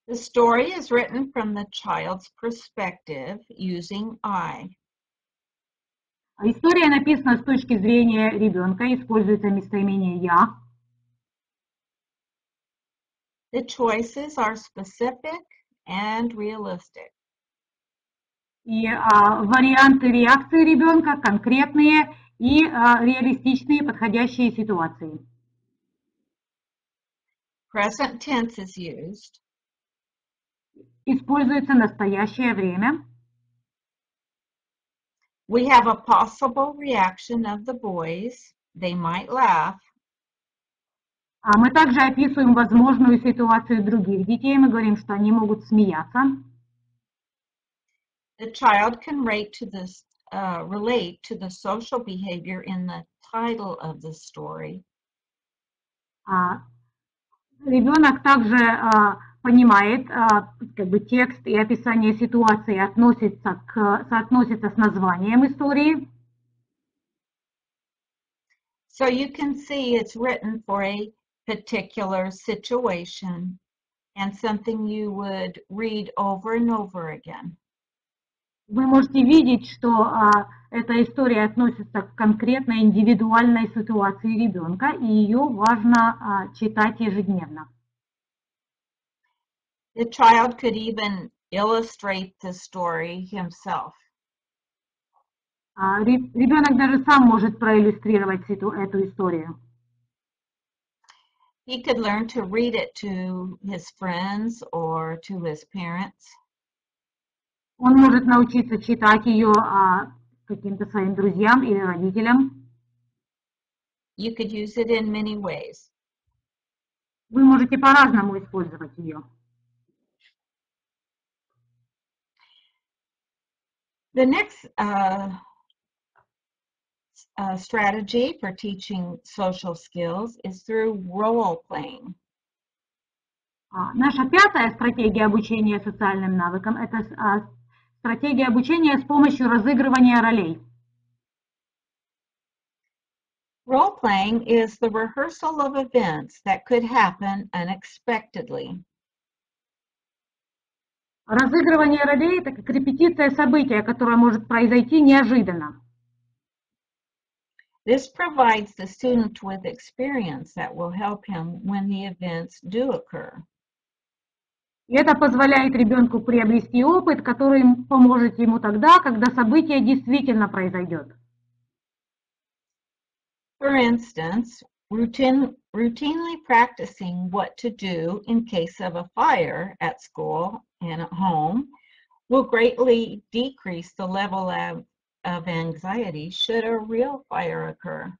The story is written from the child's perspective using I.
А История написана с точки зрения ребенка, используется местоимение «я».
The choices are specific and realistic.
И а, варианты реакции ребенка конкретные и а, реалистичные, подходящие ситуации.
Present tense is used.
Используется настоящее время.
We have a possible reaction of the boys. They might laugh.
А мы также описываем возможную ситуацию других детей. Мы говорим, что они могут смеяться.
The child can rate to this, uh, relate to the social behavior in the title of the story.
А, ребенок также а, понимает а, как бы текст и описание ситуации относится к, соотносится с названием истории.
So you can see it's written for a particular situation and something you would read over and over again.
Вы можете видеть, что а, эта история относится к конкретной индивидуальной ситуации ребенка, и ее важно а, читать ежедневно.
The child could even illustrate the story himself.
А, ре- ребенок даже сам может проиллюстрировать ситу- эту историю.
He could learn to read it to his friends or to his parents.
Он может научиться читать ее а, каким-то своим друзьям или родителям.
You could use it in many ways.
Вы можете по-разному использовать ее.
The next uh, uh, strategy for teaching social skills is through role playing.
А, Наша пятая стратегия обучения социальным навыкам – это а, стратегия обучения с помощью разыгрывания ролей.
Role playing is the rehearsal of events that could happen unexpectedly.
Разыгрывание ролей – это как репетиция события, которое может произойти неожиданно.
This provides the student with experience that will help him when the events do occur.
И это позволяет ребенку приобрести опыт, который поможет ему тогда, когда событие действительно произойдет.
For instance, routine, routinely practicing what to do in case of a fire at school and at home will greatly decrease the level of, of anxiety should a real fire occur.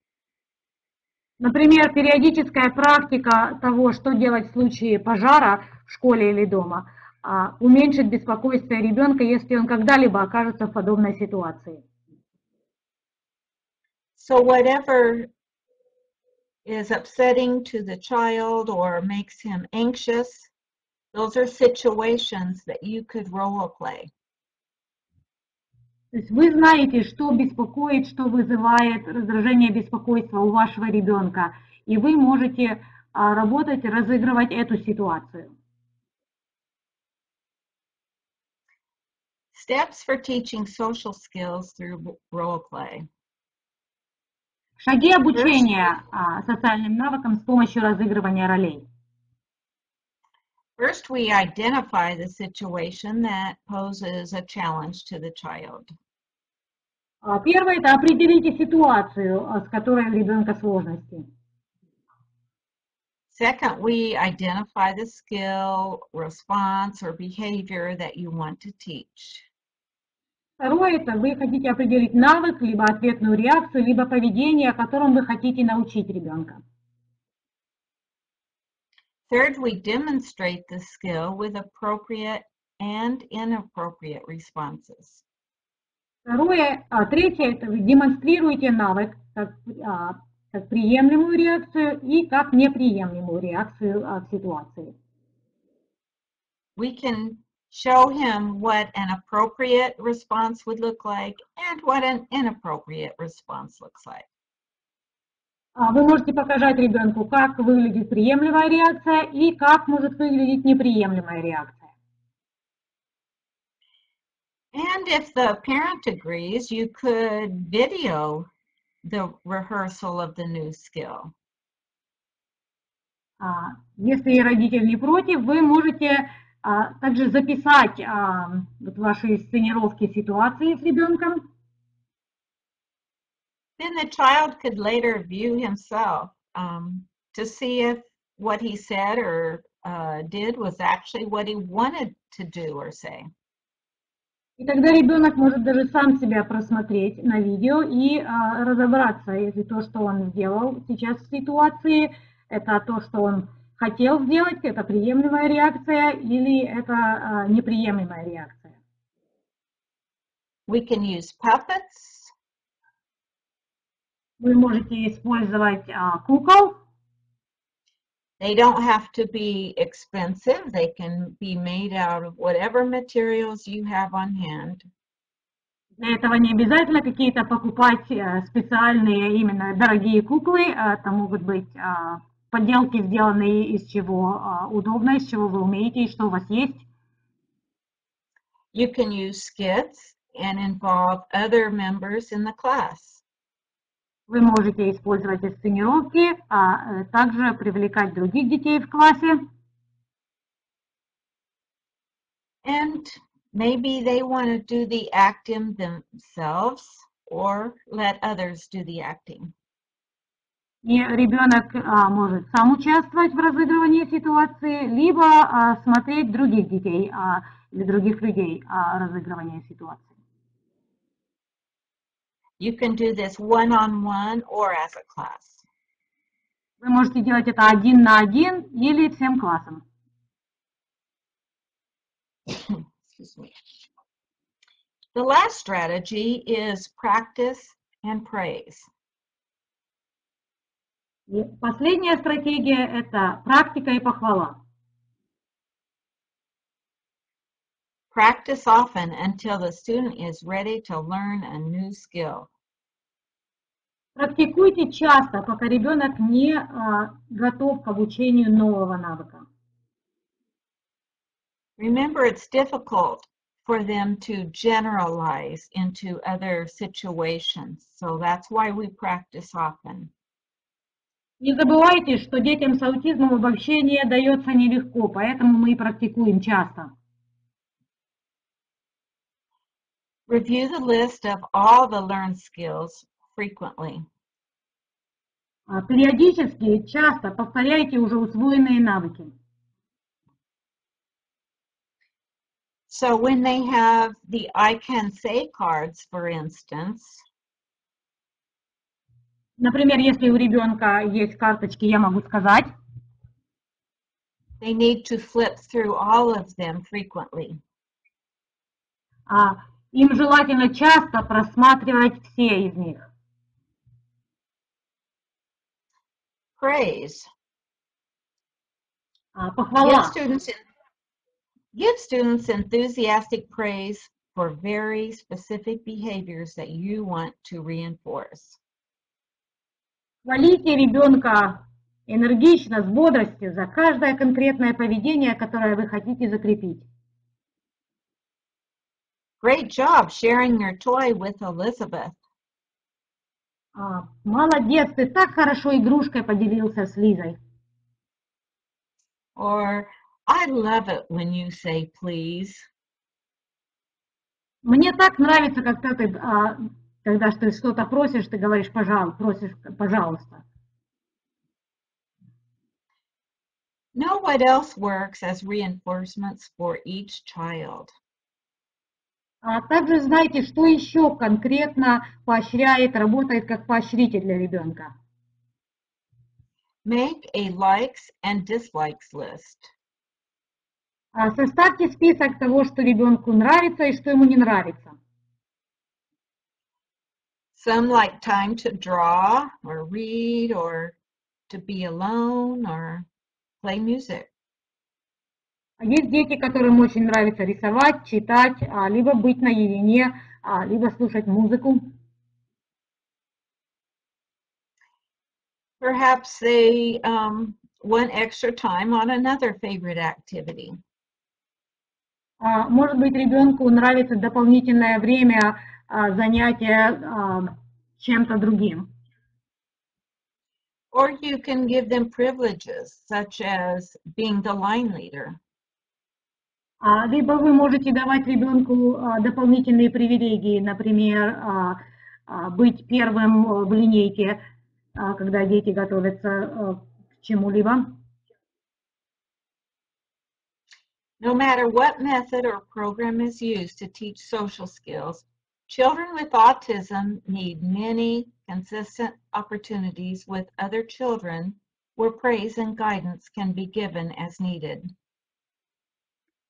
Например, периодическая практика того, что делать в случае пожара в школе или дома, а, уменьшит беспокойство ребенка, если он когда-либо окажется в подобной ситуации.
So whatever is upsetting to the child or makes him anxious, those are situations that you could role play.
То есть вы знаете, что беспокоит, что вызывает раздражение, беспокойство у вашего ребенка, и вы можете а, работать, разыгрывать эту ситуацию.
Steps for teaching social skills through role play.
Шаги обучения а, социальным навыкам с помощью разыгрывания ролей.
First, we identify the situation that poses a challenge to the child.
А, Первое – это определите ситуацию, а, с которой у ребенка сложности.
Second, we identify the skill, response, or behavior that you want to teach.
Второе – это вы хотите определить навык, либо ответную реакцию, либо поведение, которым вы хотите научить ребенка.
Third, we demonstrate the skill with appropriate and inappropriate responses.
Второе, а, третье – это вы демонстрируете навык как, а, как приемлемую реакцию и как неприемлемую реакцию а, в ситуации.
We can show him what an appropriate response would look like and what an inappropriate response looks like.
А, Вы можете показать ребенку, как выглядит приемлемая реакция и как может выглядеть неприемлемая реакция.
And if the parent agrees, you could video the rehearsal of the new skill.
А, Если родитель не против, вы можете а, также записать а, вот ваши сценировки ситуации с ребенком.
Then the child could later view himself um, to see if what he said or uh, did was actually what he wanted to do or say.
И тогда ребенок может даже сам себя просмотреть на видео и а, разобраться, если то, что он сделал сейчас в ситуации, это то, что он хотел сделать, это приемлемая реакция или это а, неприемлемая реакция.
We can use puppets,
Вы можете использовать а, кукол.
They don't have to be expensive. They can be made out of whatever materials you have on hand.
Для этого не обязательно какие-то покупать э, специальные именно дорогие куклы. а Это могут быть а, подделки, сделанные из чего а, удобно, из чего вы умеете и что у вас есть.
You can use skits and involve other members in the class.
Вы можете использовать инсценировки, а э, также привлекать других детей в классе.
And maybe they want to do the acting themselves or let others do the acting.
И ребенок а, может сам участвовать в разыгрывании ситуации, либо а, смотреть других детей а, или других людей а, разыгрывание ситуации.
You can do this one-on-one or as a class.
Вы можете делать это один на один или всем классом. [COUGHS]
Excuse me. The last strategy is practice and praise.
И последняя стратегия – это практика и похвала.
Practice often until the student is ready to learn a new skill.
Практикуйте часто, пока ребенок не а, готов к обучению нового навыка.
Remember, it's difficult for them to generalize into other situations, so that's why we practice often.
Не забывайте, что детям с аутизмом обобщение дается нелегко, поэтому мы и практикуем часто.
Review the list of all the learned skills frequently.
А, Периодически, часто повторяйте уже усвоенные навыки.
So when they have the I can say cards, for instance,
Например, если у ребенка есть карточки «Я могу сказать»,
they need to flip through all of them frequently.
а, им желательно часто просматривать все из них.
Praise.
А,
Give
Похвала.
students, give students enthusiastic praise for very specific behaviors that you want to reinforce.
Хвалите ребенка энергично, с бодростью за каждое конкретное поведение, которое вы хотите закрепить.
Great job sharing your toy with Elizabeth.
А, Молодец, ты так хорошо игрушкой поделился с Лизой.
Or, I love it when you say please.
Мне так нравится, когда ты, а, когда ты что-то просишь, ты говоришь, пожалуйста, просишь, пожалуйста.
Know what else works as reinforcements for each child.
А также знайте, что еще конкретно поощряет, работает как поощритель для ребенка.
Make a likes and dislikes list.
А Составьте список того, что ребенку нравится и что ему не нравится.
Some like time to draw or read or to be alone or play music.
А Есть дети, которым очень нравится рисовать, читать, а, либо быть наедине, а, либо слушать музыку.
Perhaps they um, want extra time on another favorite activity.
А, Может быть, ребенку нравится дополнительное время а, занятия а, чем-то другим.
Or you can give them privileges, such as being the line leader.
А, Либо вы можете давать ребенку дополнительные привилегии, например, быть первым в линейке, когда дети готовятся к чему-либо.
No matter what method or program is used to teach social skills, children with autism need many consistent opportunities with other children where praise and guidance can be given as needed.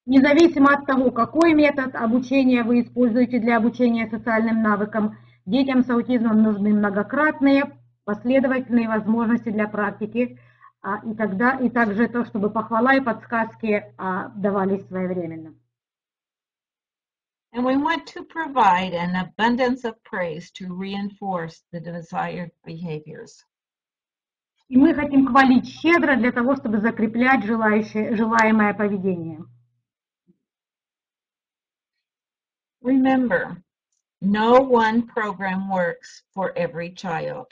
Независимо от того, какой метод обучения вы используете для обучения социальным навыкам, детям с аутизмом нужны многократные, последовательные возможности для практики, а, и, тогда, и также то, чтобы похвала и подсказки а, давались своевременно.
And we want to provide an abundance of praise to reinforce the desired behaviors.
И мы хотим хвалить щедро для того, чтобы закреплять желающее, желаемое поведение.
Remember, no one program works for every child.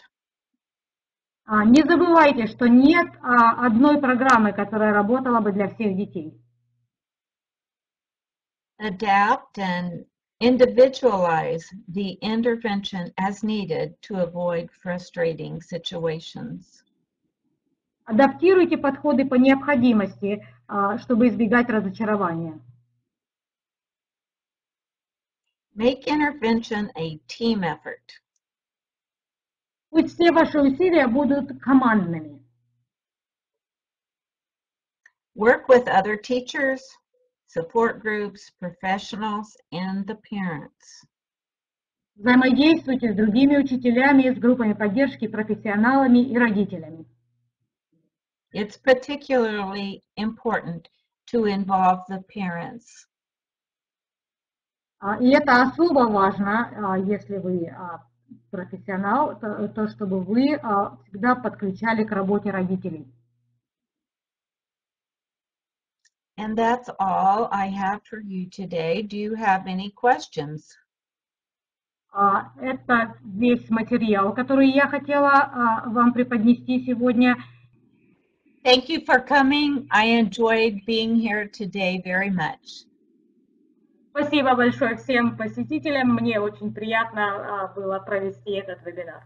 А, Не забывайте, что нет а, одной программы, которая работала бы для всех детей.
Adapt and individualize the intervention as needed to avoid frustrating situations.
Адаптируйте подходы по необходимости, а, чтобы избегать разочарования.
Make intervention a team effort.
Пусть все ваши усилия будут командными.
Work with other teachers, support groups, professionals, and the parents.
Взаимодействуйте с другими учителями, с группами поддержки, профессионалами и родителями.
It's particularly important to involve the parents.
А, И это особо важно, а, если вы а, профессионал, то, то, чтобы вы всегда подключали к работе родителей.
And that's all I have for you today. Do you have any questions?
А, Это весь материал, который я хотела а, вам преподнести сегодня.
Thank you for coming. I enjoyed being here today very much.
Спасибо большое всем посетителям. Мне очень приятно а, было провести этот вебинар.